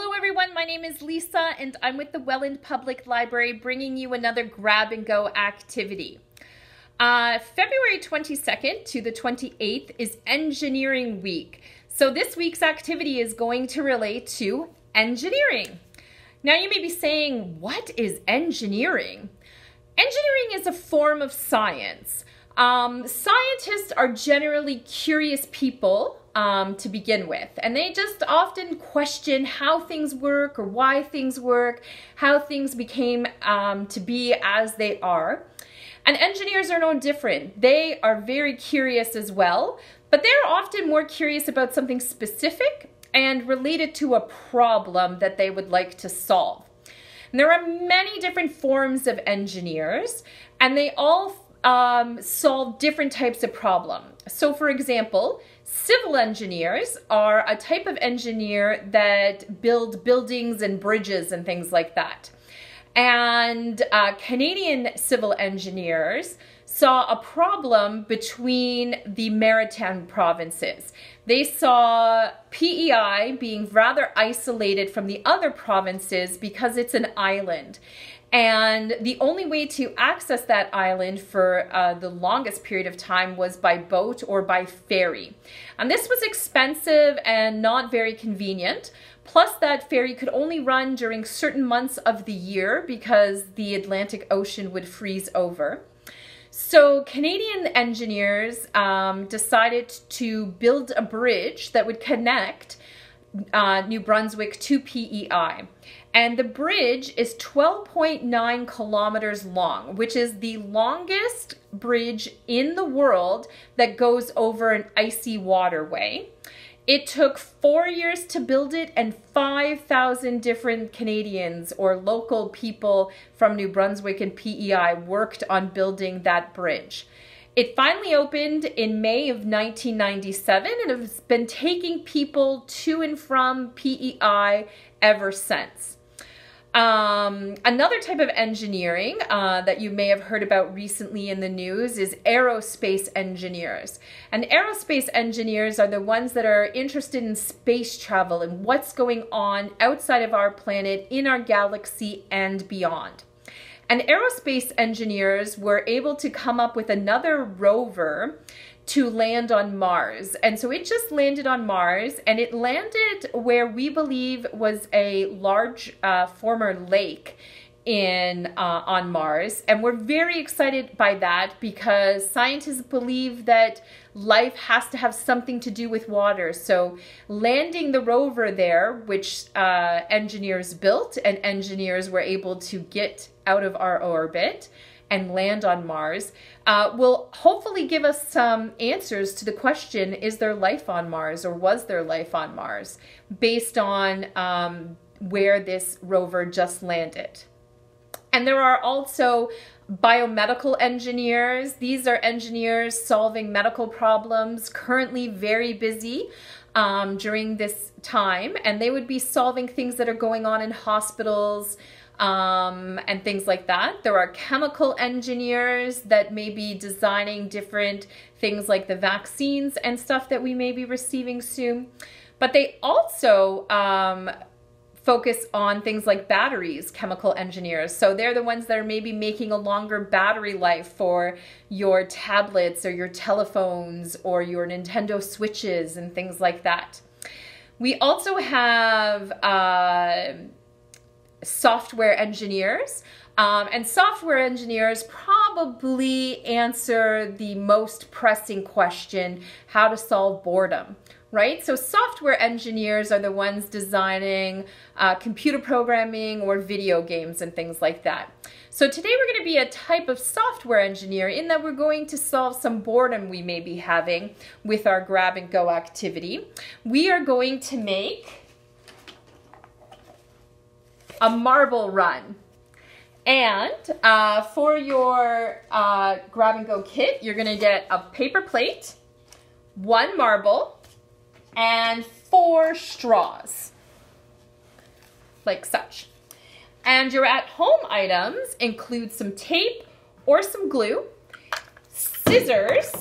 Hello everyone, my name is Lisa and I'm with the Welland Public Library bringing you another grab and go activity. Uh, February 22nd to the 28th is Engineering Week. So this week's activity is going to relate to engineering. Now you may be saying, what is engineering? Engineering is a form of science. Um, scientists are generally curious people um, to begin with, and they just often question how things work or why things work, how things became um, to be as they are. And engineers are no different. They are very curious as well, but they're often more curious about something specific and related to a problem that they would like to solve. And there are many different forms of engineers, and they all um, solve different types of problem. So for example, civil engineers are a type of engineer that build buildings and bridges and things like that. And uh, Canadian civil engineers saw a problem between the maritime provinces. They saw PEI being rather isolated from the other provinces because it's an island. And the only way to access that island for uh, the longest period of time was by boat or by ferry. And this was expensive and not very convenient. Plus, that ferry could only run during certain months of the year because the Atlantic Ocean would freeze over. So, Canadian engineers um, decided to build a bridge that would connect uh, New Brunswick to PEI. And the bridge is 12.9 kilometers long, which is the longest bridge in the world that goes over an icy waterway. It took four years to build it, and 5,000 different Canadians or local people from New Brunswick and PEI worked on building that bridge. It finally opened in May of 1997 and has been taking people to and from PEI ever since. Um, another type of engineering uh, that you may have heard about recently in the news is aerospace engineers. And aerospace engineers are the ones that are interested in space travel and what's going on outside of our planet, in our galaxy, and beyond. And aerospace engineers were able to come up with another rover to land on Mars. And so it just landed on Mars and it landed where we believe was a large uh, former lake in uh, on Mars and we're very excited by that because scientists believe that life has to have something to do with water so landing the rover there which uh, engineers built and engineers were able to get out of our orbit and land on Mars uh, will hopefully give us some answers to the question is there life on Mars or was there life on Mars based on um, where this rover just landed. And there are also biomedical engineers. These are engineers solving medical problems, currently very busy um, during this time. And they would be solving things that are going on in hospitals um, and things like that. There are chemical engineers that may be designing different things like the vaccines and stuff that we may be receiving soon. But they also um, focus on things like batteries, chemical engineers. So they're the ones that are maybe making a longer battery life for your tablets or your telephones or your Nintendo Switches and things like that. We also have uh, software engineers. Um, and software engineers probably answer the most pressing question, how to solve boredom right? So software engineers are the ones designing uh, computer programming or video games and things like that. So today we're going to be a type of software engineer in that we're going to solve some boredom we may be having with our grab and go activity. We are going to make a marble run. And uh, for your uh, grab and go kit, you're gonna get a paper plate, one marble, and four straws, like such. And your at-home items include some tape or some glue, scissors,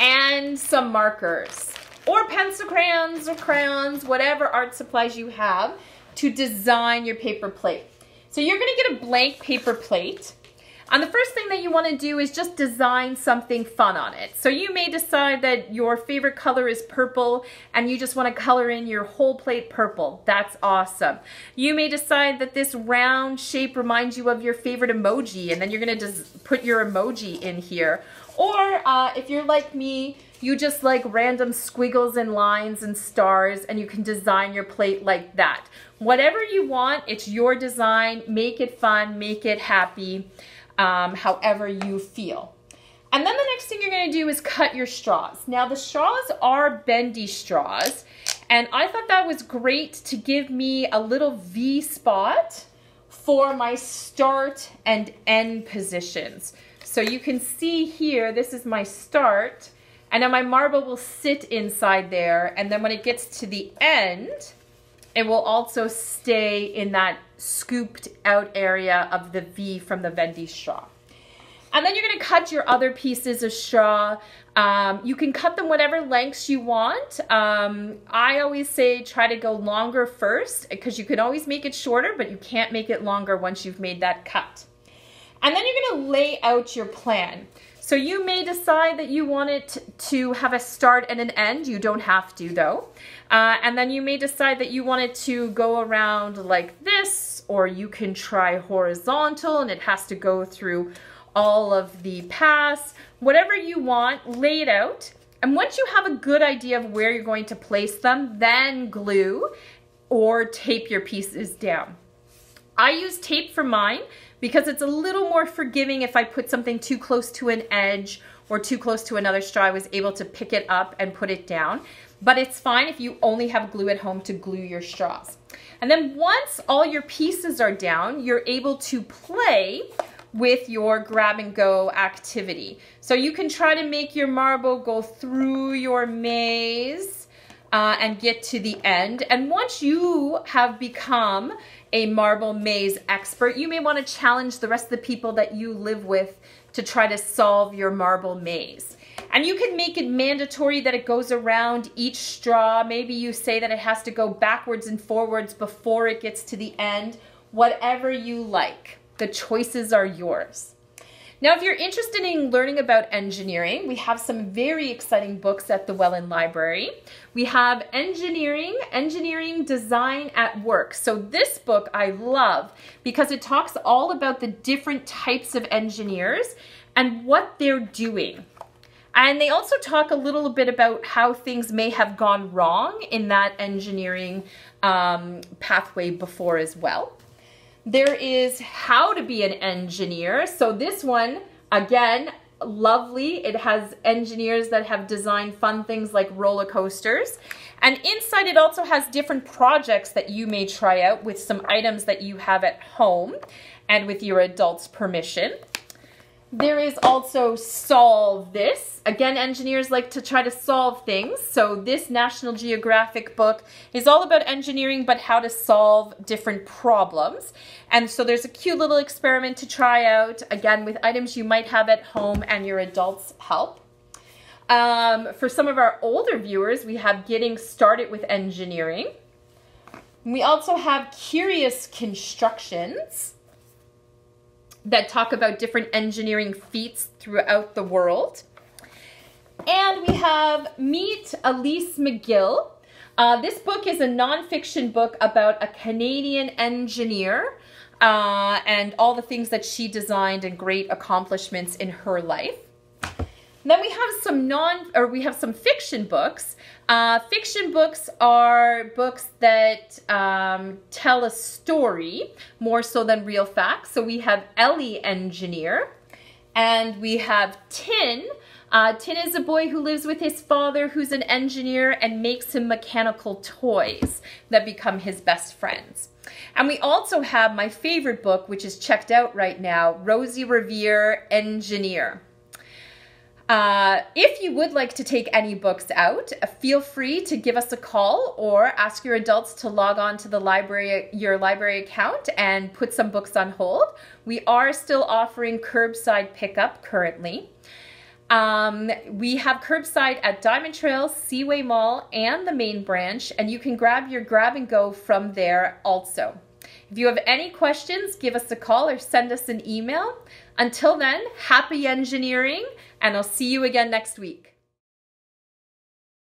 and some markers. or pencil crayons or crayons, whatever art supplies you have to design your paper plate. So you're gonna get a blank paper plate. And the first thing that you want to do is just design something fun on it. So you may decide that your favorite color is purple and you just want to color in your whole plate purple. That's awesome. You may decide that this round shape reminds you of your favorite emoji and then you're going to just put your emoji in here. Or uh, if you're like me, you just like random squiggles and lines and stars and you can design your plate like that. Whatever you want, it's your design. Make it fun, make it happy um, however you feel. And then the next thing you're gonna do is cut your straws. Now the straws are bendy straws, and I thought that was great to give me a little V spot for my start and end positions. So you can see here, this is my start, and then my marble will sit inside there, and then when it gets to the end, it will also stay in that scooped out area of the V from the bendy straw. And then you're gonna cut your other pieces of straw. Um, you can cut them whatever lengths you want. Um, I always say try to go longer first because you can always make it shorter, but you can't make it longer once you've made that cut. And then you're gonna lay out your plan. So you may decide that you want it to have a start and an end. You don't have to though. Uh, and then you may decide that you want it to go around like this, or you can try horizontal and it has to go through all of the paths. Whatever you want, lay it out. And once you have a good idea of where you're going to place them, then glue or tape your pieces down. I use tape for mine because it's a little more forgiving if I put something too close to an edge or too close to another straw, I was able to pick it up and put it down. But it's fine if you only have glue at home to glue your straws. And then once all your pieces are down, you're able to play with your grab and go activity. So you can try to make your marble go through your maze uh, and get to the end. And once you have become a marble maze expert, you may want to challenge the rest of the people that you live with to try to solve your marble maze. And you can make it mandatory that it goes around each straw. Maybe you say that it has to go backwards and forwards before it gets to the end. Whatever you like. The choices are yours. Now, if you're interested in learning about engineering, we have some very exciting books at the Welland Library. We have Engineering, Engineering Design at Work. So this book I love because it talks all about the different types of engineers and what they're doing. And they also talk a little bit about how things may have gone wrong in that engineering um, pathway before as well. There is how to be an engineer. So this one, again, lovely. It has engineers that have designed fun things like roller coasters. And inside it also has different projects that you may try out with some items that you have at home and with your adult's permission. There is also Solve This. Again, engineers like to try to solve things. So this National Geographic book is all about engineering, but how to solve different problems. And so there's a cute little experiment to try out, again, with items you might have at home and your adults' help. Um, for some of our older viewers, we have Getting Started with Engineering. We also have Curious Constructions that talk about different engineering feats throughout the world. And we have Meet Elsie MacGill. Uh, this book is a nonfiction book about a Canadian engineer uh, and all the things that she designed and great accomplishments in her life. Then we have some non, or we have some fiction books. Uh, fiction books are books that um, tell a story more so than real facts. So we have Ellie Engineer, and we have Tin. Uh, Tin is a boy who lives with his father who's an engineer and makes him mechanical toys that become his best friends. And we also have my favorite book, which is checked out right now, Rosie Revere, Engineer. Uh, if you would like to take any books out, feel free to give us a call or ask your adults to log on to the library, your library account and put some books on hold. We are still offering curbside pickup currently. Um, we have curbside at Diamond Trail, Seaway Mall, and the main branch, and you can grab your grab and go from there also. If you have any questions, give us a call or send us an email. Until then, happy engineering, and I'll see you again next week.